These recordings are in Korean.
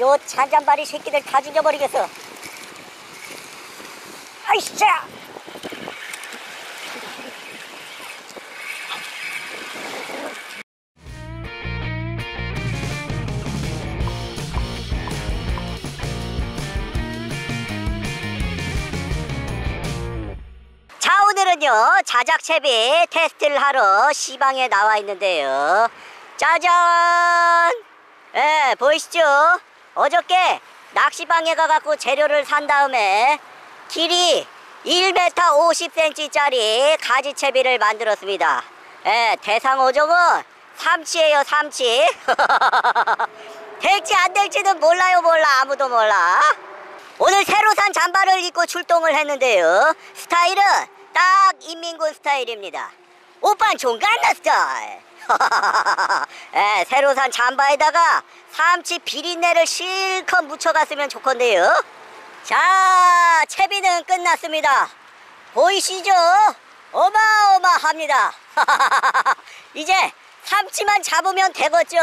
요 잔잔바리 새끼들 다 죽여버리겠어. 아이씨자! 자 오늘은요 자작채비 테스트를 하러 시방에 나와 있는데요 짜잔 예 보이시죠 어저께 낚시방에 가갖고 재료를 산 다음에 길이 1m 50cm 짜리 가지채비를 만들었습니다 예 대상 어종은 삼치예요 삼치 될지 안 될지는 몰라요 몰라 아무도 몰라 오늘 새로 산 잠바를 입고 출동을 했는데요. 스타일은 딱 인민군 스타일입니다. 오빤 종간나 스타일. 예, 새로 산 잠바에다가 삼치 비린내를 실컷 묻혀갔으면 좋건데요. 자, 채비는 끝났습니다. 보이시죠? 어마어마합니다. 이제 삼치만 잡으면 되겠죠?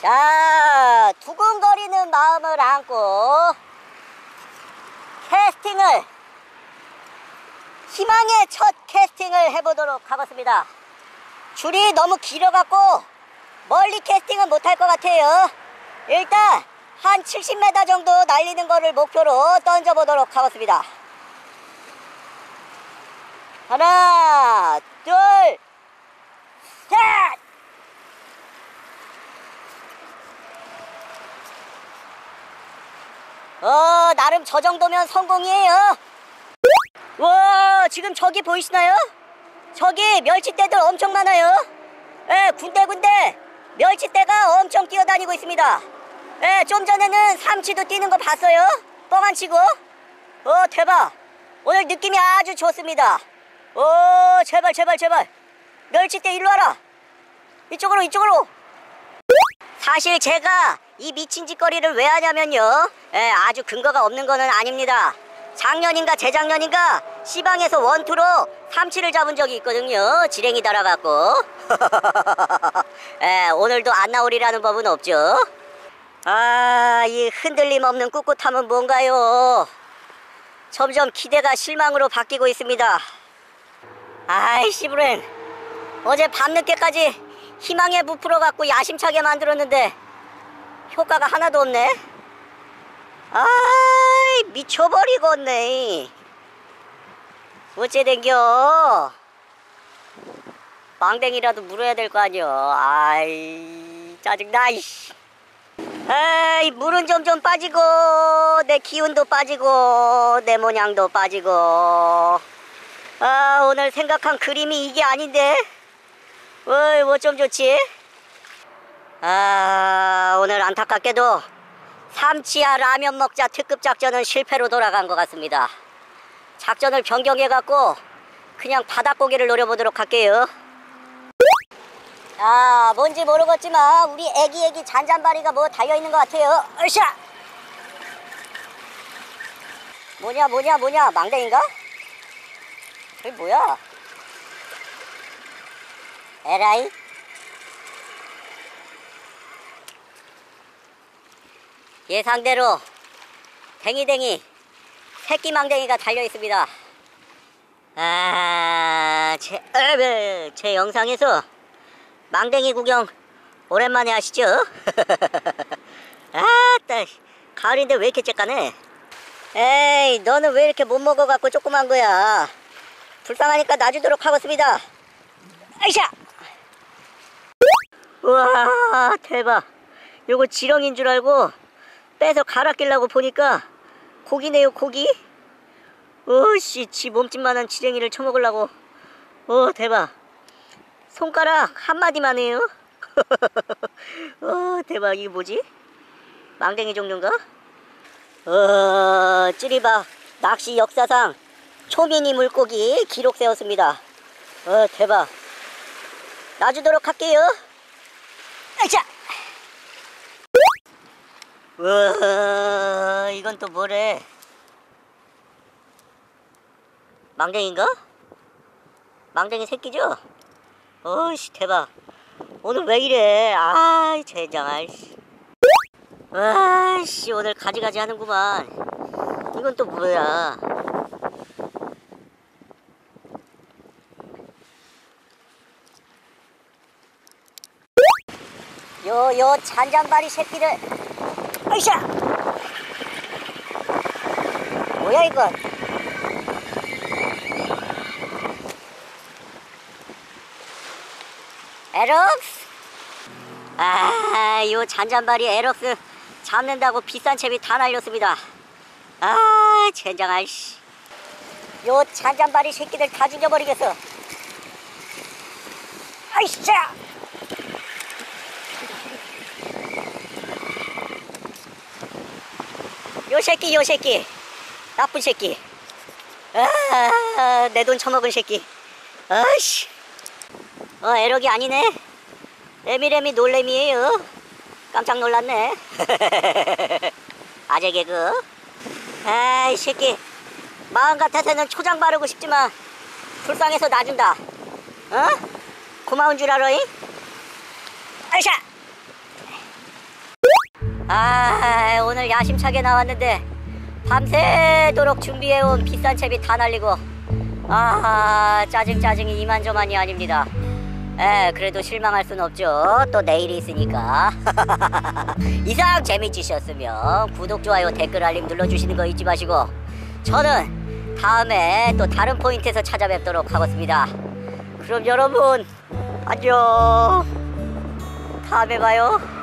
자, 두근거리는 마음을 안고 캐스팅을 희망의 첫 캐스팅을 해보도록 하겠습니다. 줄이 너무 길어갖고 멀리 캐스팅은 못할 것 같아요. 일단 한 70m 정도 날리는 거를 목표로 던져보도록 하겠습니다. 하나, 둘, 셋! 어, 나름 저 정도면 성공이에요. 와, 지금 저기 보이시나요? 저기 멸치떼들 엄청 많아요. 예, 군데군데 멸치떼가 엄청 뛰어다니고 있습니다. 예, 좀 전에는 삼치도 뛰는 거 봤어요. 뻥안 치고. 어, 대박. 오늘 느낌이 아주 좋습니다. 오, 제발, 제발, 제발. 멸치떼 일로 와라. 이쪽으로, 이쪽으로. 사실 제가 이 미친 짓거리를 왜 하냐면요. 예, 아주 근거가 없는 거는 아닙니다. 작년인가 재작년인가 시방에서 원투로 삼치를 잡은 적이 있거든요. 지렁이 달아갖고. 예, 오늘도 안 나오리라는 법은 없죠. 아, 이 흔들림 없는 꿋꿋함은 뭔가요? 점점 기대가 실망으로 바뀌고 있습니다. 아이, 씨부렌. 어제 밤늦게까지 희망에 부풀어 갖고 야심차게 만들었는데 효과가 하나도 없네. 아 이 미쳐버리겠네. 어째 된겨? 망댕이라도 물어야 될 거 아니여. 아이 짜증나 이씨. 아이 물은 점점 빠지고 내 기운도 빠지고 내 모양도 빠지고 아 오늘 생각한 그림이 이게 아닌데 어이 뭐 좀 좋지 아 오늘 안타깝게도 삼치야 라면 먹자 특급 작전은 실패로 돌아간 것 같습니다. 작전을 변경해 갖고 그냥 바닥고기를 노려보도록 할게요. 아 뭔지 모르겠지만 우리 애기 애기 잔잔바리가 뭐 달려있는 것 같아요. 으쌰! 뭐냐 뭐냐 뭐냐 망댕인가? 그게 뭐야? 에라이 예상대로 댕이댕이 새끼 망댕이가 달려 있습니다. 아, 제, 어, 제 영상에서 망댕이 구경 오랜만에 하시죠? 아따, 가을인데 왜 이렇게 쬐까네? 에이, 너는 왜 이렇게 못 먹어갖고 조그만 거야? 불쌍하니까 놔주도록 하겠습니다. 아이샤! 우와, 대박. 요거 지렁인 줄 알고 빼서 갈아 끼려고 보니까 고기네요 고기? 어씨 지 몸집만한 지렁이를 쳐먹으려고. 오 대박. 손가락 한마디만 해요? 어 대박. 이게 뭐지? 망댕이 종류인가? 어 찌리박 낚시 역사상 초미니 물고기 기록 세웠습니다. 어 대박. 놔주도록 할게요. 아자 우와 이건 또 뭐래? 망댕인가? 망댕이 새끼죠? 어이씨 대박. 오늘 왜 이래? 아이 젠장 아이씨. 와씨 오늘 가지가지 하는구만. 이건 또 뭐야? 요 요 잔잔바리 새끼들 아이샤 뭐야 이건 애럭스 아, 요 잔잔바리 애럭스 잡는다고 비싼 채비 다 날렸습니다. 아, 젠장 아이씨. 요 잔잔바리 새끼들 다 죽여버리겠어. 아이씨야! 요 새끼, 요 새끼. 나쁜 새끼. 아, 내 돈 처먹은 새끼. 아이씨. 어, 에럭이 아니네. 레미레미 놀래미예요. 깜짝 놀랐네. 아재 개그. 아이 새끼. 마음 같아서는 초장 바르고 싶지만 불쌍해서 놔준다. 어? 고마운 줄 알아이? 아이샤. 아 오늘 야심차게 나왔는데 밤새도록 준비해온 비싼 채비 다 날리고 아 짜증 짜증이 이만저만이 아닙니다. 에 그래도 실망할 순 없죠. 또 내일이 있으니까. 이상 재미지셨으면 구독, 좋아요, 댓글 알림 눌러주시는 거 잊지 마시고 저는 다음에 또 다른 포인트에서 찾아뵙도록 하겠습니다. 그럼 여러분 안녕. 다음에 봐요.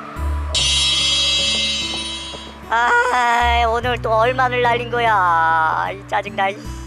아 오늘 또 얼마를 날린 거야. 이 짜증나. 이.